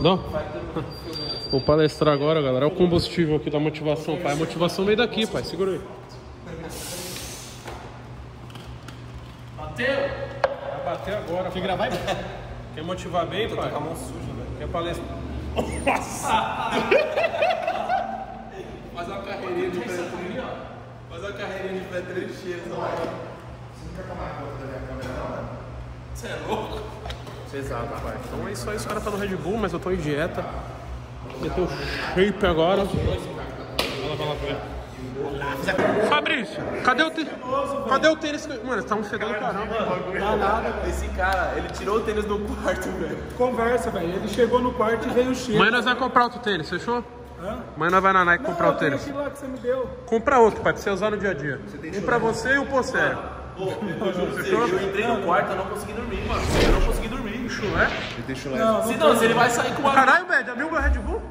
Não? Vou palestrar agora, galera. É o combustível aqui da motivação, pai. A motivação veio daqui, pai. Segura aí. Bateu! Vai bater agora. Quer gravar? Quer motivar bem, pai? Com a mão suja, velho. Quer palestrar? Nossa! Faz uma carreirinha de pré Faz uma carreirinha de pré-treino cheia. Você não quer tomar conta da minha câmera, não, mano? Você é louco? Exato, pai. Então é isso aí. Os caras tá no Red Bull, mas eu tô em dieta. Meter o shape agora. Fabrício, cadê o tênis? Cadê o tênis? Mano, tá um fedor do caramba. Nada. Esse cara, ele tirou o tênis do quarto, velho. Conversa, velho. Ele chegou no quarto e veio cheio. Amanhã nós vamos comprar outro tênis, fechou? Hã? Amanhã nós vamos na Nike comprar o Não, tênis. aquele lá que você me deu. Compra outro, pai, pra você usar no dia a dia. Um pra você e um pro sério. Pô, eu juro pra você, eu entrei no quarto, eu não consegui dormir, mano. Eu não consegui dormir. Chulé? Não, Se não, se ele vai sair com a... Caralho, velho, abriu meu Red Bull?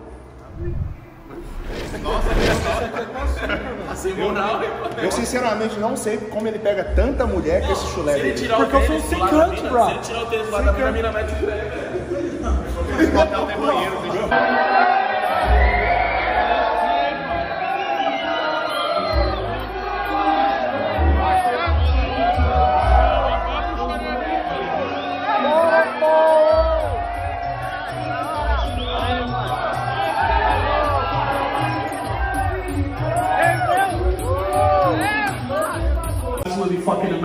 Moral, hein, mano. Eu sinceramente não sei como ele pega tanta mulher com esse chulé Se ele dele. tirar Porque o eu tênis sou canto, mina, bro. Se ele tirar o tênis lado da mina, a mina mete o pé, velho. absolutely fucking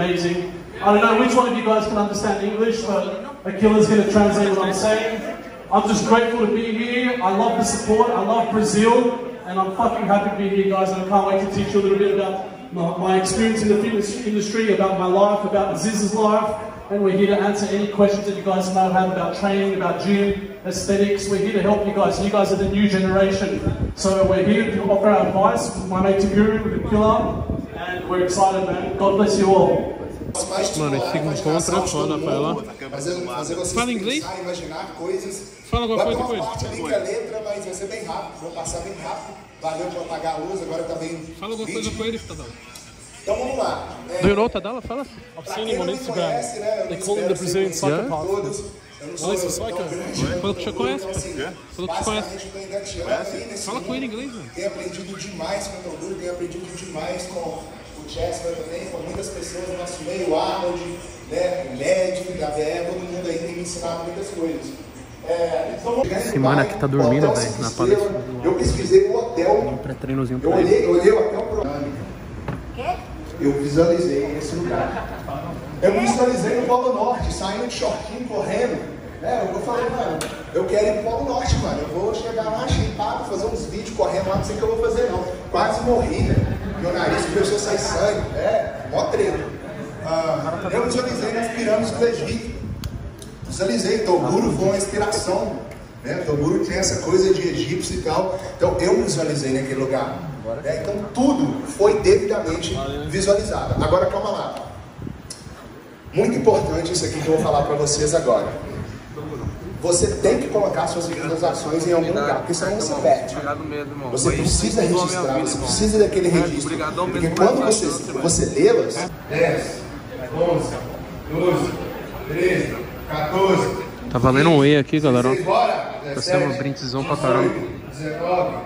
amazing. I don't know which one of you guys can understand English, but Akila's going to translate what I'm saying. I'm just grateful to be here. I love the support. I love Brazil. And I'm fucking happy to be here, guys. And I can't wait to teach you a little bit about my, my experience in the fitness industry, about my life, about Ziz's life. And we're here to answer any questions that you guys may have about training, about gym, aesthetics. We're here to help you guys. You guys are the new generation. So we're here to offer our advice. My mate with Akila. And we're excited, man. God bless you all. Mano, esse encontro é foda, pai, lá. Fazer, fazer vocês Fala inglês? Fala alguma vai coisa ter com uma ele. parte ali que é letra, mas vai ser bem rápido. Vou passar bem rápido. Valeu por apagar a luz, agora tá bem. Fala alguma coisa com ele, Tadala. Então vamos lá. É, Do you know Tadala? Fala. pra quem não me conhece, né, eu não espero ser conhecido Eu não sou tão grande. Falou que te conhece, Então, assim, Falou que te conhece. eu nesse Fala com ele em inglês, velho. Tenho aprendido demais com o Toguro, tenho aprendido demais com o Chester também, com muitas pessoas do nosso meio, o Arnold, né, o médico, Gabriel, todo mundo aí tem me ensinado muitas coisas. É, então mano aqui tá dormindo, velho, na palestra do- Eu pesquisei o hotel, Pré-treinozinho eu pra ele. olhei, eu olhei o hotel pro Eu visualizei esse lugar. Eu visualizei no Polo Norte, saindo de shortinho, correndo. Né? Eu falei, mano, eu quero ir pro Polo Norte, mano. Eu vou chegar lá, shapeado, fazer uns vídeos correndo lá, não sei o que eu vou fazer não. Quase morri, né? Meu nariz começou a sair sangue. É, mó treta. Ah, eu visualizei nas pirâmides do Egito. Visualizei, Toguro foi uma inspiração. Né? Toguro tem essa coisa de egípcio e tal. Então eu visualizei naquele lugar. né? Então tudo foi devidamente visualizado. Agora calma lá. Muito importante isso aqui que eu vou falar para vocês agora. Você tem que colocar suas visualizações em algum lugar, porque senão você perde. Você precisa registrar, você precisa daquele registro. Porque quando você, você lê-las. 10, 11, 12, 13, 14. Tá valendo um whey aqui, galera. ó. 16, bora! Tá sendo um brindezão pra caramba. 19,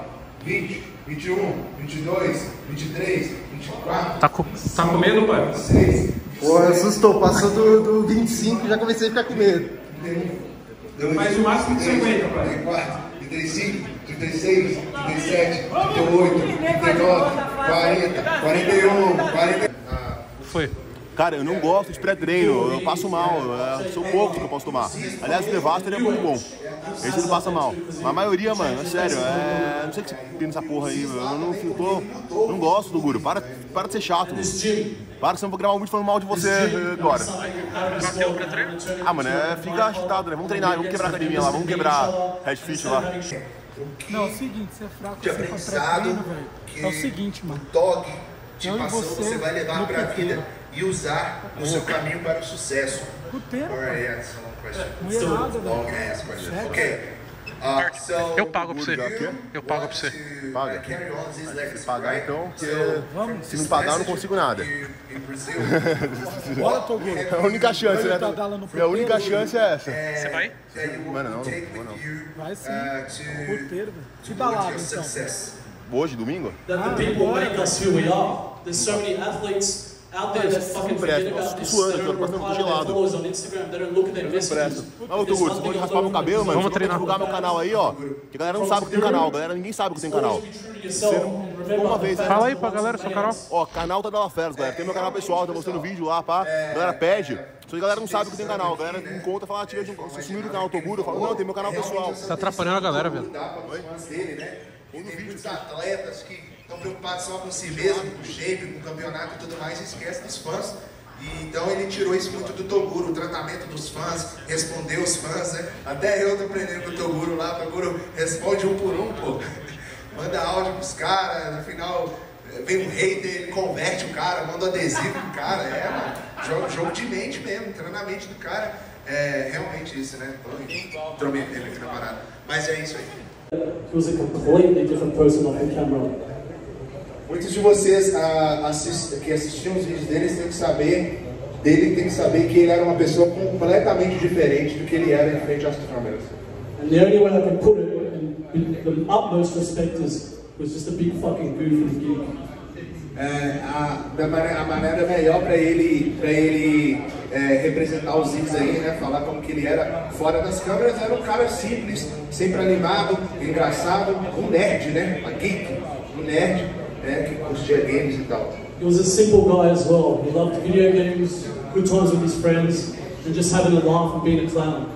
20, 21, 22, 23, 24, Tá, co tá comendo, pai? 26, Pô, assustou. Passou do, do 25 já comecei a ficar com medo. 31, Mas o máximo de 50, pai. 34, 35, 36, 37, 38, 39, 40, 41, 40. Foi. Cara, eu não gosto de pré-treino, eu passo mal, é, são poucos que eu posso tomar. Aliás, o Devaster é muito bom, esse não passa mal. Mas a maioria, mano, é sério, é... não sei o que você tem nessa porra aí, eu não, fico, não gosto do Guru, para, para de ser chato. Mano. Para senão eu vou gravar um vídeo falando mal de você eh, agora. Ah, mano, é, fica agitado, né? Vamos treinar, vamos quebrar a academia lá, vamos quebrar Redfish lá. Não, é o seguinte, você é fraco pra aprendizado pré-treino, velho. É o seguinte, mano. toque de Eu e passão você você vai levar no para a puteiro. vida e usar no seu caminho para o sucesso. Puteiro, Or pai. yes, one question. Mulherada, velho. ass question. Sério? Uh, so Eu pago pra você. É? Eu pago pra você. Paga. Se pagar então, porque Vamos. se não pagar eu não consigo nada. Bora, Toguro. É a única chance, né? Minha única chance é essa. Você vai? you Mano, não, não, with não. Vai sim. uh, to Porteiro, velho. Que balada, então. Hoje, domingo? That the people make us who we are. There's so many athletes out there that fucking forget Nossa, about tô this. suando, reply to their gelado. followers on Instagram. They don't look at their messages. Mas, ô, Toguro, você pode raspar meu cabelo, mano. Vamos treinar. divulgar meu canal aí, ó. Que a galera não sabe que tem canal. Galera, ninguém sabe que tem canal. Uma vez, né? Fala aí pra galera, seu canal. Ó, canal tá dando Feras, galera. Tem meu canal pessoal, tá mostrando vídeo lá, pá. A galera pede. Só que a galera não sabe que tem canal. A galera me conta, fala, ah, tive um, você sumiu do canal Toguro. Eu falo, não, tem meu canal pessoal. Tá atrapalhando a galera, velho. Né? E tem muitos atletas que estão preocupados só com si mesmo, com o shape, com o campeonato e tudo mais, e esquece dos fãs. E, então ele tirou isso muito do Toguro, o tratamento dos fãs, respondeu os fãs, né? Até eu tô aprendendo com o Toguro lá, o Toguro responde um por um, pô. Manda áudio pros caras, no final eh, vem um hater, ele converte o cara, manda um adesivo pro cara, é, mano. Jogo, jogo de mente mesmo, treina na mente do cara. É realmente isso, né? Tô intrometendo aqui na parada. Mas é isso aí. He was a completely different person off the camera. Muitos de vocês ah, assist- que assistiram os vídeos deles têm que saber, dele tem que saber que ele era uma pessoa completamente diferente do que ele era em frente às câmeras. And the only way I can put it, in, the utmost respect, is was just a big fucking goof and geek. É, a, da maneira, a maneira melhor para ele, pra ele é, representar os Ziggs aí, né? Falar como que ele era fora das câmeras, era um cara simples, sempre animado, engraçado, um nerd, né? Um geek, um nerd, né? Que curtia games e tal. He was a simple guy as well. He loved video games, good times with his friends, and just having a laugh and being a clown.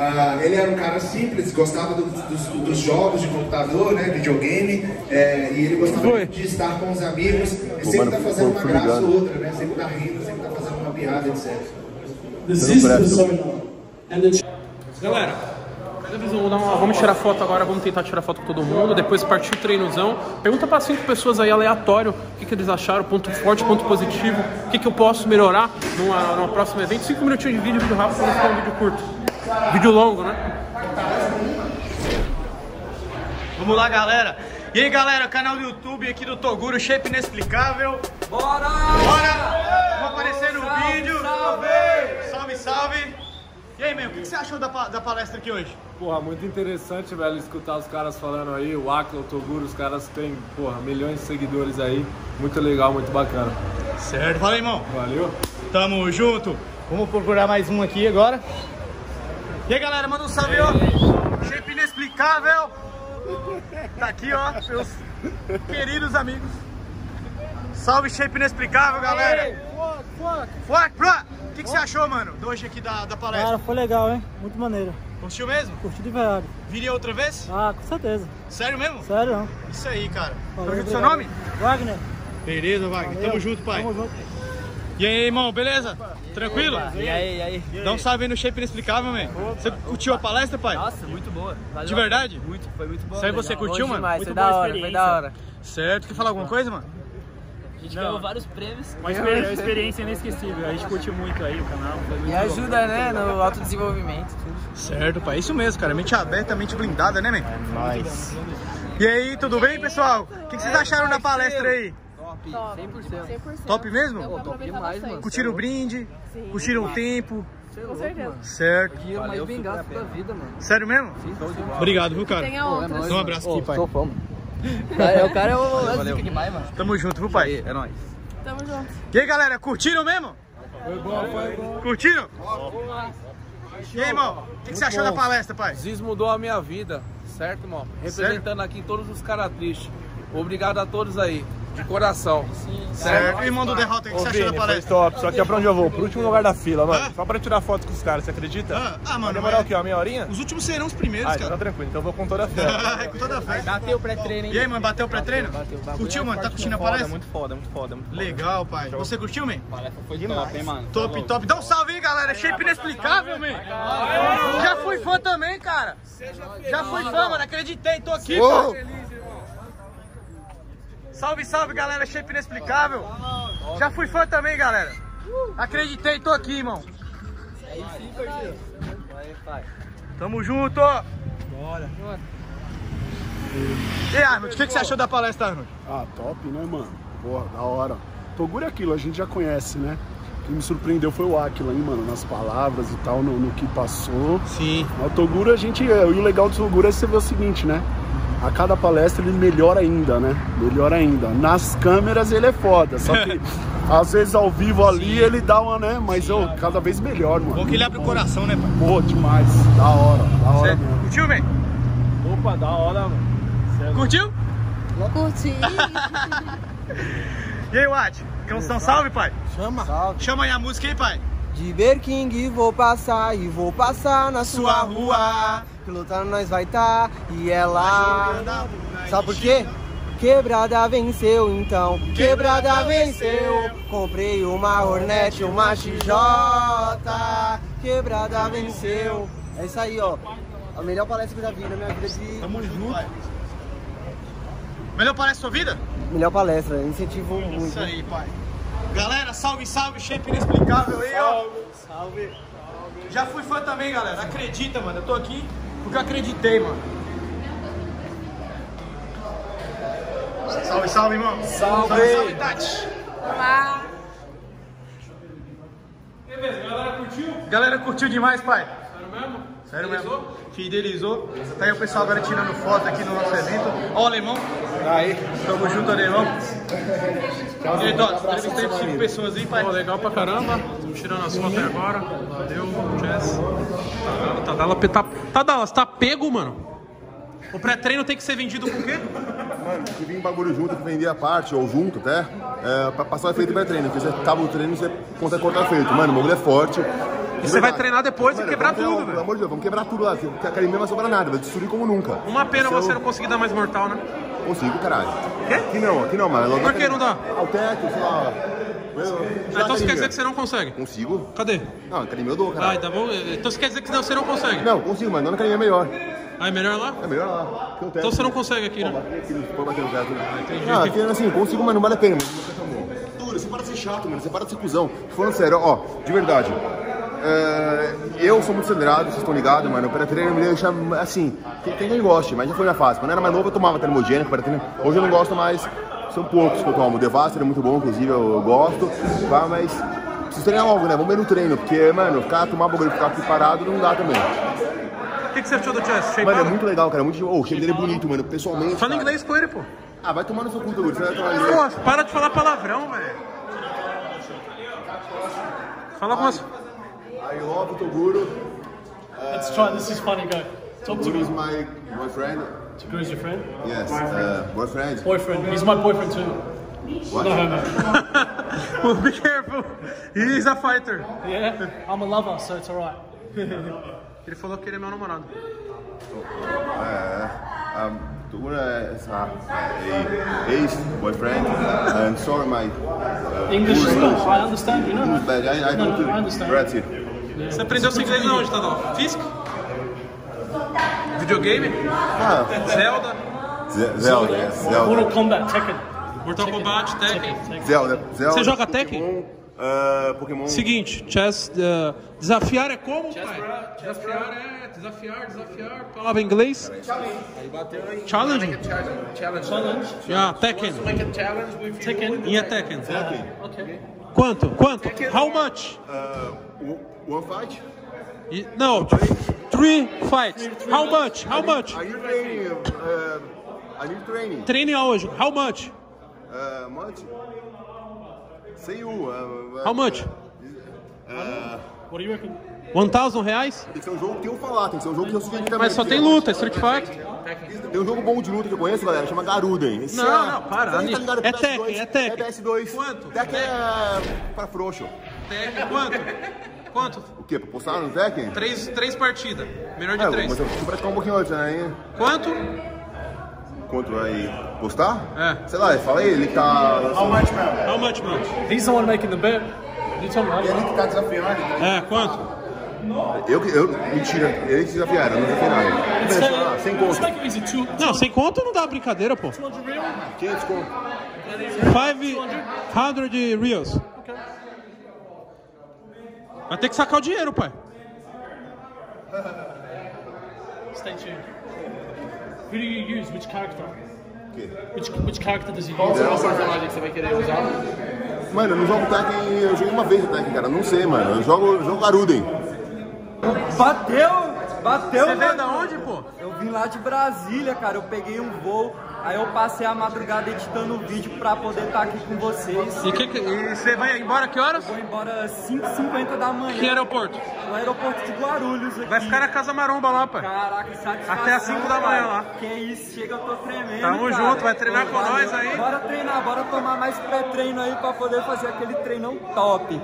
Ah, ele era um cara simples, gostava do- dos, dos jogos de computador, né, videogame, é, e ele gostava Foi. de estar com os amigos, e sempre tá fazendo uma graça ou outra, né, sempre tá rindo, sempre tá fazendo uma piada, etc. The Galera, vamos, dar uma- vamos tirar foto agora, vamos tentar tirar foto com todo mundo, depois partir o treinozão. Pergunta para cinco pessoas aí aleatório o que, que eles acharam, ponto forte, ponto positivo, o que, que eu posso melhorar numa, numa próxima evento. Cinco minutinhos de vídeo, vídeo rápido, pra não ficar um vídeo curto. Vídeo longo, né? Vamos lá, galera. E aí, galera, canal do YouTube aqui do Toguro, Shape Inexplicável. Bora! Bora! Vamos aparecer no vídeo. Salve! Salve, salve! E aí, meu, o que que você achou da, da palestra aqui hoje? Porra, muito interessante, velho, escutar os caras falando aí, o Akla, o Toguro, os caras têm, porra, milhões de seguidores aí. Muito legal, muito bacana. Certo, aí, irmão. Valeu? Tamo junto. Vamos procurar mais um aqui agora. E aí, galera, manda um salve, ó. Shape Inexplicável. Tá aqui, ó, meus queridos amigos. Salve, Shape Inexplicável, galera. Fuck, fuck. O que, que você achou, mano, do hoje aqui da, da palestra? Cara, foi legal, hein? Muito maneiro. Curtiu mesmo? Curti de verdade. Viria outra vez? Ah, com certeza. Sério mesmo? Sério, não. Isso aí, cara. Valeu, Tamo junto, seu nome? Wagner. Beleza, Wagner. Tamo junto, pai. Tamo junto. E aí, irmão, beleza? Tranquilo? E aí, e aí? Dá um salve aí no Shape Inexplicável, man. Você curtiu a palestra, pai? Nossa, muito boa. Valeu. De verdade? Muito, foi muito boa. Isso aí você curtiu, Bom mano? demais, Muito foi boa da hora, foi da hora. Certo. Quer falar alguma coisa, mano? A gente ganhou vários prêmios. Uma experiência, experiência inesquecível. A gente curte muito aí o canal. E ajuda, né, no autodesenvolvimento. tudo. Certo, pai. Isso mesmo, cara. Mente aberta, mente blindada, né, man? Mas. E aí, tudo bem, pessoal? O que, que vocês acharam da palestra aí? Top, 100%. Top mesmo? Pô, top demais, mano. Curtiram o brinde? Curtiram o tempo? Com certeza. Certo. Dinheiro mais bem gasto da vida, mano. Sério mesmo? Obrigado, viu, cara? Um abraço aqui, pai. Sou fome. Cara, o cara é o é zica demais, mano. Tamo junto, viu, pai? É nóis. Tamo junto. E aí, galera, curtiram mesmo? Foi bom, foi bom. Curtiram? E aí, irmão? O que, que você achou da palestra, pai? Ziz mudou a minha vida, certo, irmão? Representando aqui todos os caras tristes. Obrigado a todos aí, de coração. Certo. E irmão do Derrota, o que você achou da palestra? top, só que é pra onde eu vou? Pro último lugar da fila, mano. Só pra tirar foto com os caras, você acredita? Ah, ah, Vai mano, demorar mas- o quê? Uma meia horinha? Os últimos serão os primeiros, Ah, então tá cara. tranquilo, então eu vou com toda a fé. Com toda a fé. Bateu pré-treino, hein? E aí, mano, bateu o pré-treino? Bateu, bateu. Curtiu, mano? Tá curtindo a Foda, palestra? muito foda, muito foda. Muito foda. Legal, pai. Você curtiu, man? Foi demais, hein, mano? Top, top. Dá um salve aí, galera. Shape inexplicável, man. Já fui fã também, cara. Já fui fã, mano. Acreditei, tô aqui. Salve, salve, galera. Shape inexplicável. Já fui fã também, galera. Acreditei, tô aqui, irmão. Tamo junto. Bora. E aí, Arnold, o que, que você achou da palestra, Arnold? Ah, top, né, mano? Porra, da hora. Toguro é aquilo, a gente já conhece, né? O que me surpreendeu foi o Aquila, hein, mano? Nas palavras e tal, no, no que passou. Sim. O Toguro, a gente. E o legal do Toguro é você ver o seguinte, né? A cada palestra ele melhora ainda, né? Melhora ainda. Nas câmeras ele é foda, só que às vezes ao vivo ali ele dá uma, né? Mas eu cada vez melhor, mano. Bom que ele abre o coração, né, pai? Pô, demais. Da hora, da hora. Curtiu, velho? Opa, da hora, mano. Curtiu? Curti. E aí, Watt? Quer um são salve, pai? Chama. Chama aí a música aí, pai. De Burger King vou passar e vou passar na sua rua. Que lutando nós vai tá e é lá. Sabe por quê? Quebrada venceu então, quebrada venceu. Comprei uma Hornet, uma XJ. Quebrada venceu. É isso aí, ó. A melhor palestra que eu já vi na minha vida de. Tamo junto. Melhor palestra da sua vida? Melhor palestra, incentivo muito. Isso aí, pai. Galera, salve, salve, shape inexplicável aí, ó. Salve. Já fui fã também, galera. Acredita, mano. Eu tô aqui porque eu acreditei, mano. Salve, salve, irmão. Salve. Salve, salve, Tati. Olá. Beleza, galera curtiu? Galera, curtiu demais, pai? Sério mesmo? Sério mesmo? Fidelizou. Tá aí o pessoal agora tirando foto aqui no nosso evento. Ó o alemão. Aí. Tamo junto, alemão. E aí, Dots, entrevistei cinco pessoas aí, pai. Pô, legal pra caramba. Estamos tirando as fotos agora. Valeu, Jess. Tadala, tá, Tadala, você tá pego, mano? O pré-treino tem que ser vendido com o quê? Mano, se vir bagulho junto, que vendia a parte, ou junto até, é, pra passar o efeito pré-treino. Porque você tava no treino, você consegue cortar efeito. Mano, o bagulho é forte. E você vai treinar depois e quebrar tudo, Pelo velho. amor de Deus, vamos quebrar tudo lá. Que a academia não vai sobrar nada, vai destruir como nunca. Uma pena é você o- não conseguir dar mais mortal, né? Consigo, caralho. Quê? Aqui não, aqui não, mano. Por que não dá? Ao teto, sei lá. Ah, então você quer dizer que você não consegue? Consigo. Cadê? Não, academia eu dou, Ah, caralho. tá bom. Então você quer dizer que não, você não consegue? Não, consigo, mas não na academia é melhor. Ah, é melhor lá? É melhor lá. Então você não consegue aqui, né? Pode bater no teto, né? entendi. Ah, aqui, assim, consigo, mas não vale a pena. É. Duro, você para de ser chato, mano. Você para de ser cuzão. Falando sério, ó, de verdade. é, eu sou muito acelerado, vocês estão ligados, mano. O pré-treino me deixa, assim, tem, tem quem goste, mas já foi minha fase. Quando eu era mais novo, eu tomava termogênico, pré-treino. Hoje eu não gosto mais. São poucos que eu tomo. O Devaster é muito bom, inclusive, eu, eu gosto. Tá, mas preciso treinar logo, né? Vamos ver no treino. Porque, mano, ficar, tomar bagulho e ficar aqui parado não dá também. O que, que você achou do? Shape Mano, é muito legal, cara. Muito... Oh, o shape dele é bonito, mano. Pessoalmente. Fala cara. inglês com ele, pô. Ah, vai tomar no seu cu, Toguro. Você vai tomar inglês. Pô, para de falar palavrão, velho. Fala com você. I love Toguro. Let's try. This is funny. Go. Talk to Toguro me. is my boyfriend. Taguru is your friend. Yes, uh, boyfriend. Boyfriend. He's my boyfriend too. What? No homo. well, be careful. He's a fighter. Yeah. I'm a lover, so it's alright. Ele falou que ele é meu namorado. Uh, um, Toguro is uh, a ex-boyfriend. And sorry, my uh, English is good. I understand. You know. Bad. I, I No, don't no, I understand. Você aprendeu seu inglês onde, Tadal? Fisk? Videogame? Ah, Zelda? Ze- Zelda, yes, Mortal Zelda. Kombat, Tekken. Mortal Kombat, Tekken. Zelda. Zelda. Você joga Tekken? Pokémon, uh, Pokémon. Seguinte, chess, uh, desafiar é como, pai? Desafiar é desafiar, desafiar. Palavra em inglês? Challenge? Challenge. Yeah, Tekken. Make a challenge Tekken. Em é Tekken. Okay. Quanto? Quanto? How much? Uh, one fight? E- Não, three fights. How much? How much? Are you training? Uh, are you training? Treine hoje. How much? Uh, much? Say you. Uh, How much? Uh, What do you reckon? 1,000 reais? tem que ser um jogo que eu falar, tem que ser um jogo que eu segui também. Mas só tem luta, Street Fighter. Tem um jogo bom de luta que eu conheço, galera, chama Garuden. Esse Não, é- não, para, tá ligado, É PS2, Tekken, é Tekken. É PS2. Quanto? Tekken é pra frouxo. Tekken, quanto? Quanto? O quê? Pra postar no Tekken? Três, três partidas. Melhor de É, três. mas eu preciso praticar um pouquinho antes, né? Quanto? Quanto vai postar? É. Sei lá, fala aí, ele tá... How much, man? How much, mano? He's the one making the bet. You told me. Ele que tá desafiando. É, quanto? Eu, que- eu, mentira, ele que desafiaram, eu não desafiei nada. Ah, sem conto. Two, Não, sem conto não dá brincadeira, pô. 200 real. 500 conto. 500 reals. Vai ter que sacar o dinheiro, pai. Stay tuned. Who do you use? Which character? quê? Which, which character does he Qual use? é o personagem que você vai querer usar? Mano, eu não jogo Tekken, eu joguei uma vez o Tekken, cara. Não sei, mano. Eu jogo, jogo Garuden. Bateu! Bateu, Você veio da onde, pô? Eu vim lá de Brasília, cara. Eu peguei um voo, aí eu passei a madrugada editando o vídeo pra poder estar aqui com vocês. E, que, que- e você vai embora que horas? Vou embora às 5h50 da manhã. Que aeroporto? No aeroporto de Guarulhos aqui. Vai ficar na Casa Maromba lá, pai. Caraca, satisfação. Até às 5 da manhã cara. lá. Que isso, chega, eu tô tremendo. Tamo cara. junto, vai treinar Pô, com valeu. nós aí? Bora treinar, bora tomar mais pré-treino aí pra poder fazer aquele treinão top.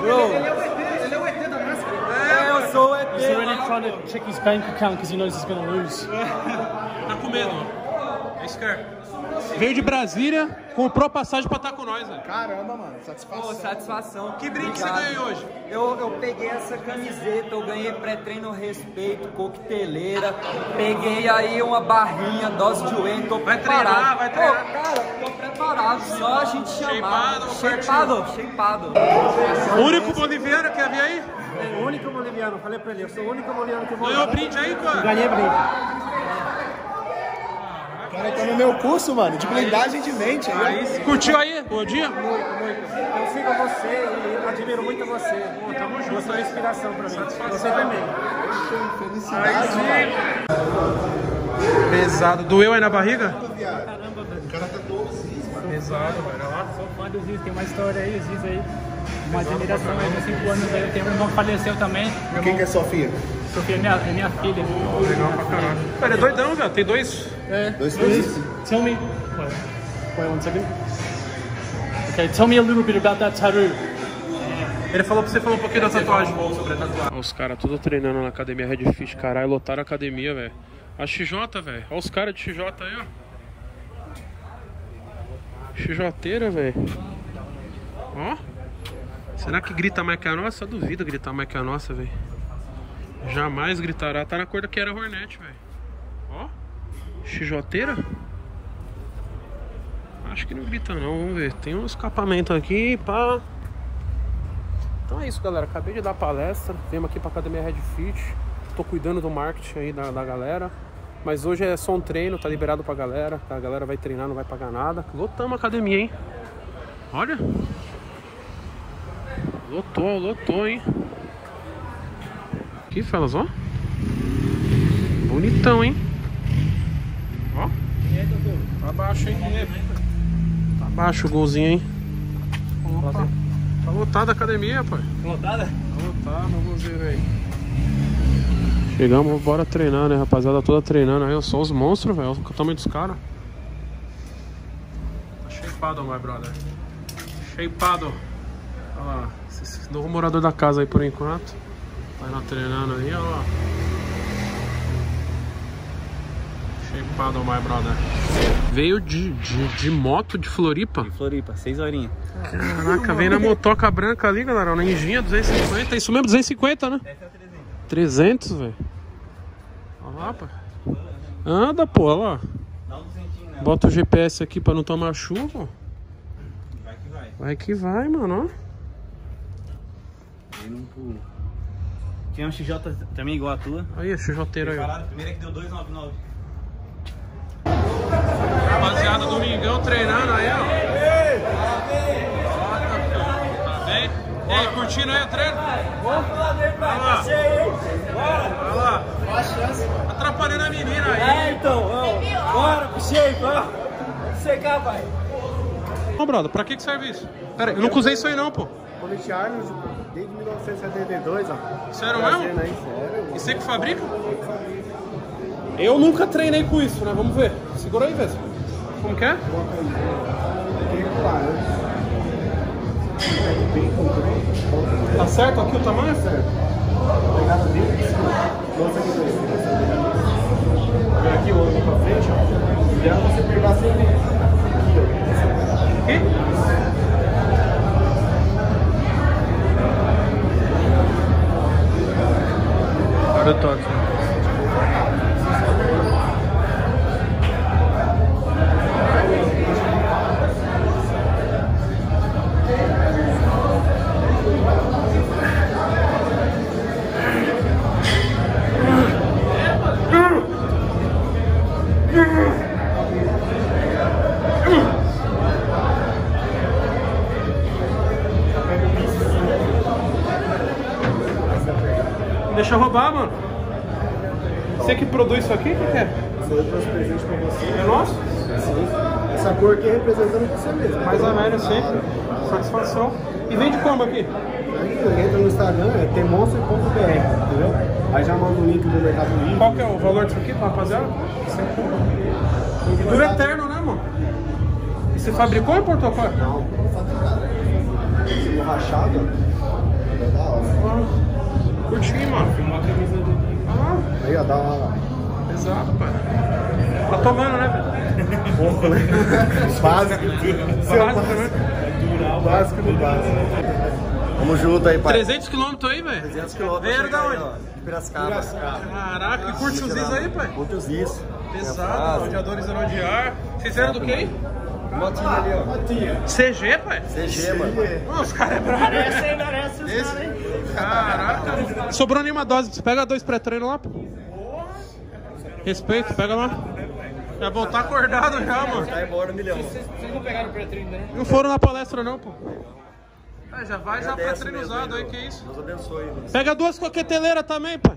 Bro. Ele é o ET da máscara. É, eu sou o ET. He's already trying to check his bank account because he knows he's going to lose. Tá com medo, ó. É isso que é. Veio de Brasília, comprou passagem pra estar com nós, velho. Caramba, mano, satisfação. Pô, satisfação. Que brinde que você ganhou hoje? Eu, eu peguei essa camiseta, eu ganhei pré-treino respeito, coqueteleira, peguei aí uma barrinha, dose de whey, tô Vai preparado. treinar, vai treinar. Pô, cara, tô preparado, só a gente chamar. Shapeado, shapeado, shapeado. O único boliviano que havia aí? É o único boliviano, falei pra ele, eu sou o único boliviano que vou. Ganhou brinde aí, cara? Ganhei brinde. Ah, cara, tá no meu curso, mano, de blindagem de mente. Aí. aí Curtiu aí Bom dia? Muito, muito. Eu sigo você e admiro muito você. Pô, tamo junto. Você é inspiração pra mim. Você também. Felicidade. Pesado. Doeu aí na barriga? Caramba, velho. O cara tá 12. Exato, mano. Lá, sou fã do Ziz, tem uma história aí, Ziz aí. Uma admiração aí, com 5 anos aí. Tem um irmão que faleceu também. Irmão... Quem que é Sofia? Sofia é minha, é minha filha. Oh, legal pra caralho. Cara, é doidão, velho. Tem dois. É. Dois filhos? Tell me. Wait, wait one second. Okay, tell me a little bit about that tattoo. Ele falou pra você falar um pouquinho da tatuagem. Os caras tudo treinando na academia Redfish, caralho, lotaram a academia, velho. A XJ, velho. Olha os caras de XJ aí, ó. XJeira, velho. Ó. Será que grita mais que a nossa? Eu duvido gritar mais que a nossa, velho. Jamais gritará. Tá na cor da que era Hornet, velho. Ó. XJeira? Acho que não grita não, vamos ver. Tem um escapamento aqui, pá. Então é isso, galera. Acabei de dar palestra. Viemos aqui pra Academia Red Fit. Tô cuidando do marketing aí da, da galera. Mas hoje é só um treino, tá liberado pra galera. A galera vai treinar, não vai pagar nada. Lotamos a academia, hein? Olha. Lotou, lotou, hein? Aqui, fellas, ó. Bonitão, hein? Ó. Tá baixo, hein? Tá baixo o golzinho, hein? Opa. Tá lotada a academia, pai. Lotada? Tá lotada, vamos ver, velho. Chegamos, bora treinar, né, rapaziada? Toda treinando aí, só os monstros, velho. Olha o tamanho dos caras. Tá shapeado, my brother. Shapeado. Olha lá, esse novo morador da casa aí por enquanto. Tá lá treinando aí, olha lá. Shapeado, my brother. Veio de, de, de moto de Floripa. Floripa, 6 horinhas. Caraca, vem na motoca branca ali, galera. Na Ninjinha 250. Isso mesmo, 250, né? 300, velho. Olha lá, pá. Anda, pô, olha lá. Bota o GPS aqui pra não tomar chuva. Vai que vai. Vai que vai, mano, ó. Tinha um XJ também igual a tua. Aí, esse joteiro aí. Falaram primeiro que deu 299. Rapaziada, domingão treinando aí, ó. Tá bem? E aí, curtindo aí o treino? Vai lá. Vai lá. Atrapalhando a menina aí. É, então, ó, bora shape, ó. Secar, pai. Ô, brother, pra que que serve isso? Pera aí, eu nunca usei isso aí não, pô. Colete Arnold, desde 1972, ó. Sério mesmo? Aí, sério. E você que fabrica? Eu nunca treinei com isso, né? Vamos ver. Segura aí, Vespa. Como que é? Tá certo aqui o tamanho? Certo. Pegada dele, lança aqui dois. Vem aqui o outro pra frente, ó. O ideal é você pegar sempre aqui, ó. Aqui? Agora eu toco. Roubar, mano. Você que produz isso aqui, o que, que é? Foi trouxe presente pra você. É nosso? Sim. Essa cor aqui é representando você mesmo. Mais ou menos sempre. Satisfação. E vende como aqui? Aí entra no Instagram, é temonstro.br, entendeu? Aí já manda o link do Mercado Livre. Qual que é o valor disso aqui, rapaziada? Dura eterno, né, mano? E você fabricou ou importou? Não, rachado. É da hora. Curti, mano. Ah, Aí, ó, dá uma. exato, pai. Tá tomando, né, velho? Pouco, né? Básico. Básico, né? Básico do básico. Vamos junto aí, pai. 300 km aí, velho? 300 quilômetros. Veio da onde? De Piracicaba. Caraca, e curte os is aí, pai? Curte os is. Pesado, radiadores aerodear. Vocês eram do aí? Motinha ali, ó. CG, pai? CG, mano. Os caras é brabo. Parece aí, merece os caras, hein? Caraca. Sobrou nenhuma dose. Você pega dois pré-treino lá, pô. Respeito, pega lá. Já voltar acordado já, mano. Vai embora, um milhão. Vocês não pegaram o pré-treino, né? Não foram na palestra não, pô. É, já vai já pré-treino usado aí, que isso. Deus abençoe. Deus. Pega duas coqueteleiras também, pai.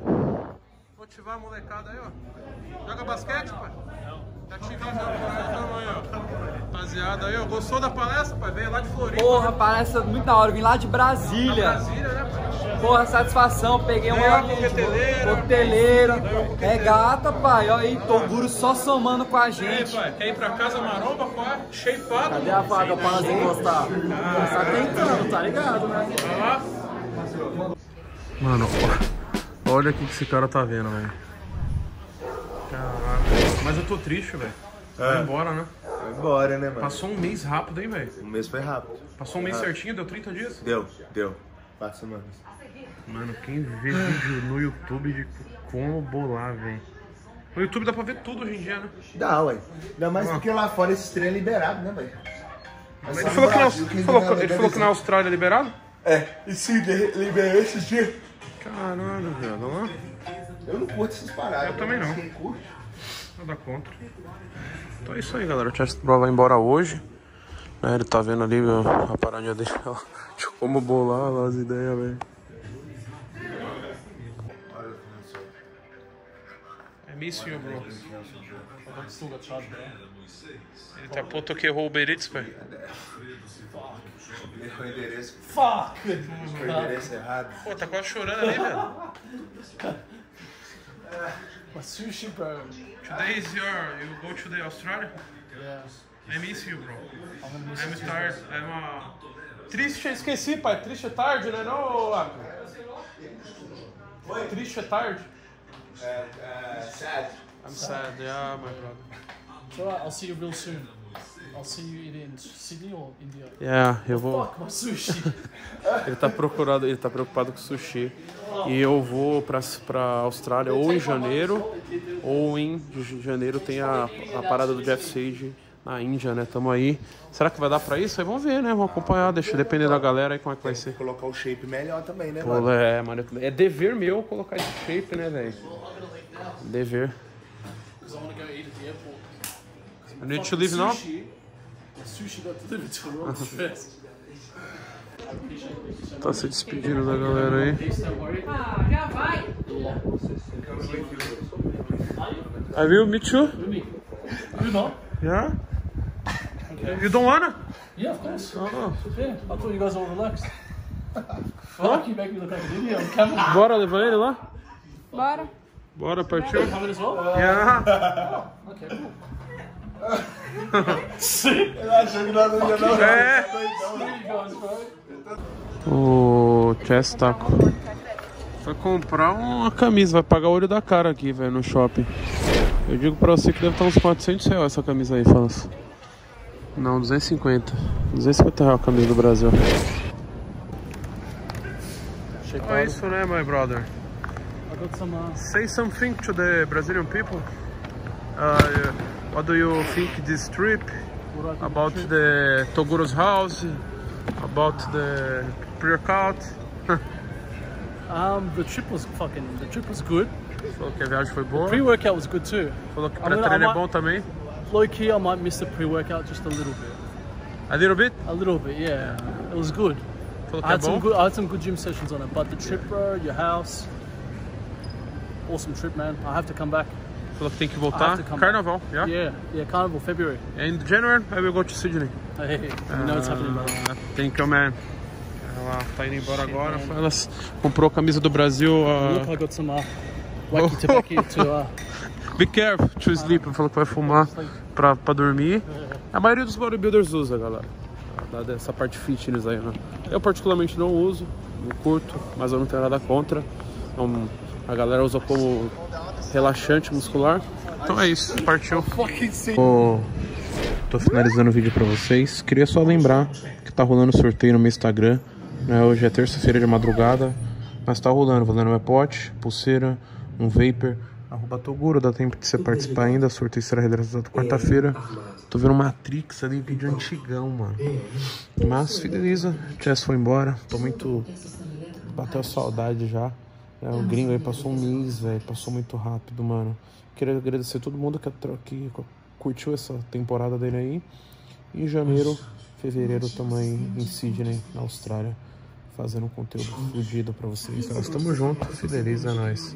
Motivar a molecada aí, ó. Joga basquete, pai? Já te vi já, então aí, ó. Rapaziada aí, ó. Gostou da palestra, pai? Veio lá de Floripa. Porra, palestra muito da hora. Vim lá de Brasília. Brasília? Porra, satisfação. Peguei uma. Coteleira. É gata, pai. Olha aí, Toguro só somando com a E aí, gente. pai? Quer ir pra casa maromba, pai? Shapeado? Cadê a faca pra nós encostar? Tá tentando, tá ligado, né? Vai lá. Mano, olha o que esse cara tá vendo, velho. Caraca. Mas eu tô triste, velho. Vai embora, né? Vai embora, né, mano? Passou um mês rápido, hein, velho? Um mês foi rápido. Passou um mês Ah. certinho, deu 30 dias? Deu, deu. Quatro semanas. Mano, quem vê vídeo no YouTube de como bolar, velho. No YouTube dá pra ver tudo hoje em dia, né? Dá, ué. Ainda mais Ah. porque lá fora esse trem é liberado, né, velho? Ele falou, que na, ele, falou, ele falou que na Austrália é liberado? É, e se liberou esses dias. Caralho, velho. Lá. Eu não curto essas paradas. Eu também mas não. Quem curte? Nada contra. Então é isso aí, galera. O Chester Pro vai embora hoje. Né, ele tá vendo ali meu, a paradinha dele. ó, de como bolar lá as ideias, velho. You, bro. Ele tá puto que errou o Uber Eats, velho. Errou o endereço. Fuck! Errou o endereço errado. Pô, tá quase chorando ali, velho. My sushi, bro. Today is your. You go to the Australia? Yeah. I miss you, bro. I'm I'm tired. I'm uh... Triste, esqueci, pai. Triste é tarde, né, não, Aco? Triste é tarde. Sad. I'm sad, yeah, my brother. It's alright, I'll see you real soon. I'll see you in Sydney or India. Yeah, eu vou. Fuck, my sushi. Ele tá procurado, ele tá preocupado com sushi. E eu vou pra, pra Austrália ou em janeiro, ou em janeiro tem a, a parada do Jeff Sage na Índia, né? Tamo aí. Será que vai dar pra isso? Aí vamos ver, né? Vamos acompanhar, deixa depender da galera aí como é que vai ser. Colocar o shape melhor também, né, Pô, mano? é, mano, é dever meu colocar esse shape, né, velho? Dever. I need to leave now? sushi- My sushi got delivered to the wrong address. Tá se despedindo da galera aí. Ah, já vai. I will meet you. Me. You not? Yeah? You don't wanna? Yeah, of course. Oh. Yeah, I thought you guys all relaxed. Fuck, you make me look like an idiot on camera. Bora levar ele lá? Bora. Bora, partiu? You coming as well? Yeah. Okay, cool. É. O Chess tá. Foi comprar uma camisa, vai pagar o olho da cara aqui, velho, no shopping. Eu digo pra você que deve estar uns 400 reais essa camisa aí, Falas. Não, 250. 250 reais a camisa do Brasil. É isso, né, my brother? Say something to the Brazilian people. Uh, what do you think this trip? About the the Toguro's house? About the pre-workout? Um, the trip was fucking. The trip was good. Falou que a viagem foi boa. Pre-workout was good too. Falou que o pré-treino é bom também. Low key, I might miss the pre-workout just a little bit. A little bit? A little bit, yeah. It was good. I had some good. I had some good gym sessions on it. But the trip, bro, your house, awesome trip, man. I have to come back. Falou que tem que I voltar. have to come Carnaval, back. yeah? Yeah, yeah, Carnival, February. In January, I will go to Sydney. Hey, you know what's happening, brother. Ah, Thank you, man. Ela tá indo embora agora. Ela comprou a camisa do Brasil. Look, Uh... I got some uh, wacky tobacco to uh, Be careful to sleep. Falou que vai fumar pra, pra dormir. A maioria dos bodybuilders usa, galera. Dada essa parte fitness aí, né? Eu particularmente não uso, não curto, mas eu não tenho nada contra. Então, a galera usa como relaxante muscular. Então é isso, partiu. Tô, tô finalizando o vídeo pra vocês. Queria só lembrar que tá rolando sorteio no meu Instagram. Né? Hoje é terça-feira de madrugada, mas tá rolando. Valendo um iPod, pulseira, um vapor. Arroba Toguro, dá tempo de você participar ainda. Sorteio será realizado quarta-feira. Tô vendo Matrix ali, vídeo antigão, mano. Mas fideliza, Chess foi embora. Tô muito. Bateu a saudade já. É, o gringo aí passou um mês, velho. Passou muito rápido, mano. Queria agradecer a todo mundo que, que curtiu essa temporada dele aí. Em janeiro, fevereiro também em Sydney, na Austrália. Fazendo um conteúdo fudido pra vocês. Nós tamo junto, fideliza nós.